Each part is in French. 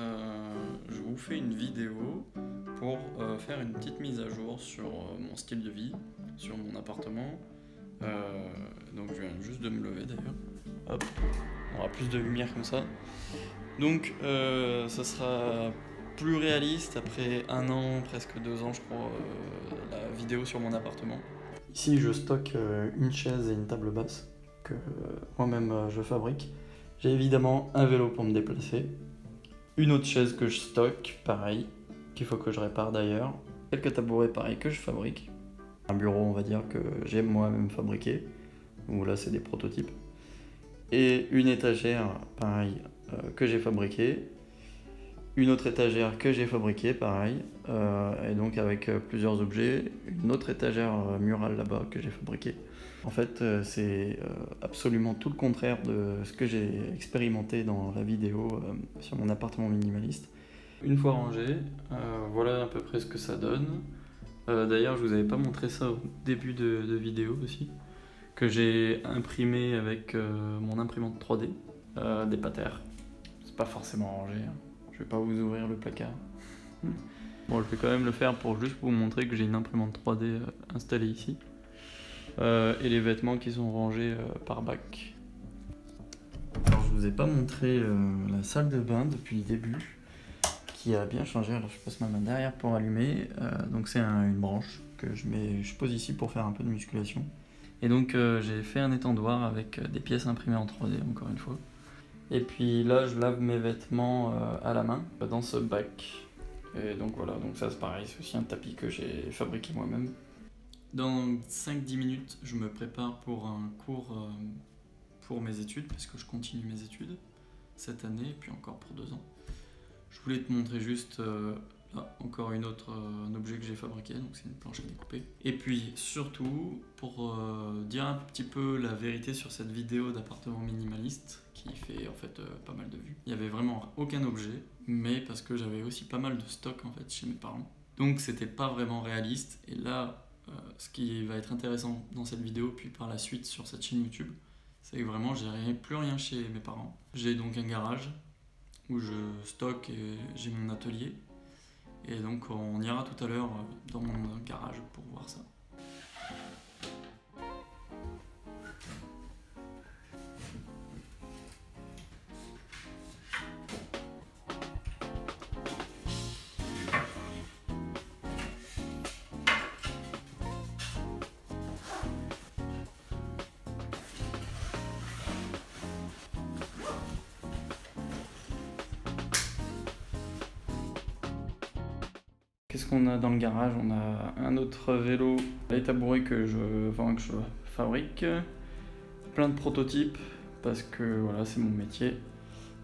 Euh, je vous fais une vidéo pour euh, faire une petite mise à jour sur euh, mon style de vie, sur mon appartement. Donc je viens juste de me lever d'ailleurs. Hop, on aura plus de lumière comme ça. Donc ça sera plus réaliste après un an, presque deux ans je crois, la vidéo sur mon appartement. Ici je stocke une chaise et une table basse que moi-même je fabrique. J'ai évidemment un vélo pour me déplacer, une autre chaise que je stocke, pareil, qu'il faut que je répare d'ailleurs, quelques tabourets pareil que je fabrique, un bureau on va dire que j'ai moi-même fabriqué, où là c'est des prototypes, et une étagère pareil euh, que j'ai fabriquée, une autre étagère que j'ai fabriquée pareil, euh, et donc avec euh, plusieurs objets, une autre étagère murale là-bas que j'ai fabriquée. En fait, euh, c'est euh, absolument tout le contraire de ce que j'ai expérimenté dans la vidéo euh, sur mon appartement minimaliste. Une fois rangé, euh, voilà à peu près ce que ça donne. Euh, D'ailleurs, je vous avais pas montré ça au début de, de vidéo aussi, que j'ai imprimé avec euh, mon imprimante 3D, euh, des patères. C'est pas forcément rangé, hein. je vais pas vous ouvrir le placard. bon, je vais quand même le faire pour juste vous montrer que j'ai une imprimante 3D euh, installée ici. Euh, et les vêtements qui sont rangés euh, par bac. Alors je vous ai pas montré euh, la salle de bain depuis le début, qui a bien changé. Alors je passe ma main derrière pour allumer. Donc c'est un- une branche que je mets, je pose ici pour faire un peu de musculation. Et donc j'ai fait un étendoir avec des pièces imprimées en 3D encore une fois. Et puis là je lave mes vêtements à la main dans ce bac. Et donc voilà, donc ça c'est pareil, c'est aussi un tapis que j'ai fabriqué moi-même. Dans 5-10 minutes, je me prépare pour un cours euh, pour mes études, parce que je continue mes études cette année, et puis encore pour deux ans. Je voulais te montrer juste euh, là, encore une autre, euh, objet que j'ai fabriqué, donc c'est une planche à découper. Et puis surtout, pour dire un petit peu la vérité sur cette vidéo d'appartement minimaliste, qui fait en fait pas mal de vues. Il n'y avait vraiment aucun objet, mais parce que j'avais aussi pas mal de stock en fait chez mes parents. Donc c'était pas vraiment réaliste, et là, ce qui va être intéressant dans cette vidéo, puis par la suite sur cette chaîne YouTube, c'est que vraiment j'ai plus rien chez mes parents. J'ai donc un garage où je stocke et j'ai mon atelier. Et donc on ira tout à l'heure euh, dans mon garage pour voir ça. Qu'est-ce qu'on a dans le garage? On a un autre vélo, les tabourets que je, enfin, que je fabrique, plein de prototypes parce que voilà, c'est mon métier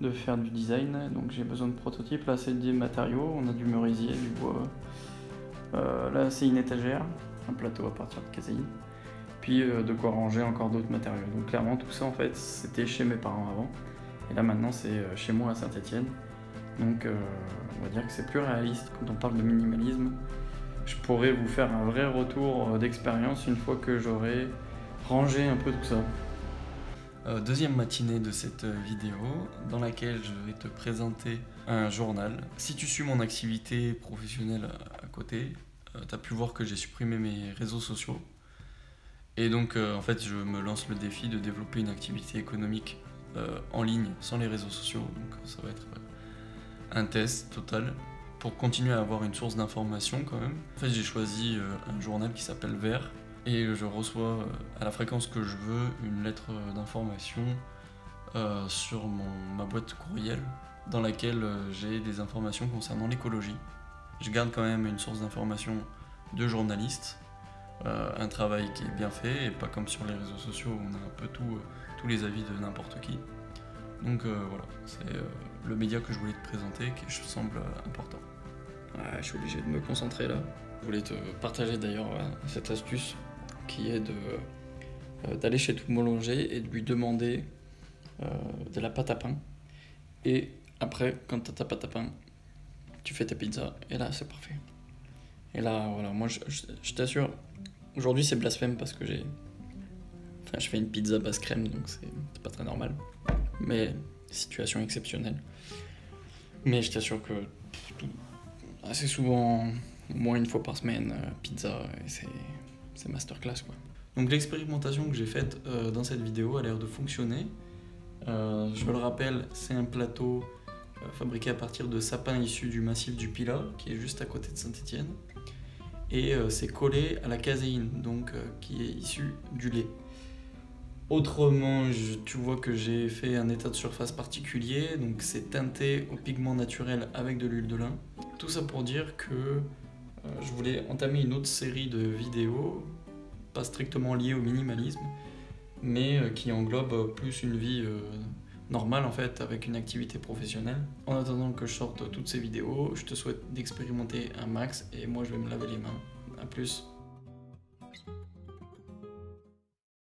de faire du design, donc j'ai besoin de prototypes. Là, c'est des matériaux, on a du merisier, du bois. Euh, là, c'est une étagère, un plateau à partir de caséine. Puis euh, de quoi ranger encore d'autres matériaux. Donc clairement, tout ça en fait, c'était chez mes parents avant. Et là maintenant, c'est euh, chez moi à Saint-Étienne. Donc euh, on va dire que c'est plus réaliste quand on parle de minimalisme. Je pourrais vous faire un vrai retour euh, d'expérience une fois que j'aurai rangé un peu tout ça. Euh, deuxième matinée de cette vidéo dans laquelle je vais te présenter un journal. Si tu suis mon activité professionnelle à côté, tu as pu voir que j'ai supprimé mes réseaux sociaux. Et donc en fait je me lance le défi de développer une activité économique en ligne sans les réseaux sociaux. Donc ça va être un test total pour continuer à avoir une source d'information quand même. En fait, j'ai choisi euh, un journal qui s'appelle Vert et je reçois euh, à la fréquence que je veux une lettre euh, d'information sur mon, ma boîte courriel dans laquelle j'ai des informations concernant l'écologie. Je garde quand même une source d'information de journaliste, un travail qui est bien fait et pas comme sur les réseaux sociaux où on a un peu tout, tous les avis de n'importe qui. Donc euh, voilà, c'est euh, le média que je voulais te présenter qui je semble euh, important. Je suis obligé de me concentrer là. Je voulais te partager d'ailleurs cette astuce qui est d'aller chez tout boulanger et de lui demander de la pâte à pain. Et après, quand tu as ta pâte à pain, tu fais ta pizza et là c'est parfait. Et là, voilà, moi je, je- t'assure, aujourd'hui c'est blasphème parce que j'ai. Enfin, je fais une pizza basse crème donc c'est pas très normal. Mais situation exceptionnelle. Mais je t'assure que assez souvent, au moins une fois par semaine, euh, pizza, c'est masterclass quoi. Donc l'expérimentation que j'ai faite euh, dans cette vidéo a l'air de fonctionner. Euh, je le rappelle, c'est un plateau fabriqué à partir de sapins issus du massif du Pilat, qui est juste à côté de Saint-Étienne. Et c'est collé à la caséine, donc qui est issue du lait. Autrement, tu vois que j'ai fait un état de surface particulier, donc c'est teinté au pigment naturel avec de l'huile de lin. Tout ça pour dire que euh, je voulais entamer une autre série de vidéos, pas strictement liées au minimalisme, mais euh, qui englobe plus une vie euh, normale en fait, avec une activité professionnelle. En attendant que je sorte toutes ces vidéos, je te souhaite d'expérimenter un max et moi je vais me laver les mains. A plus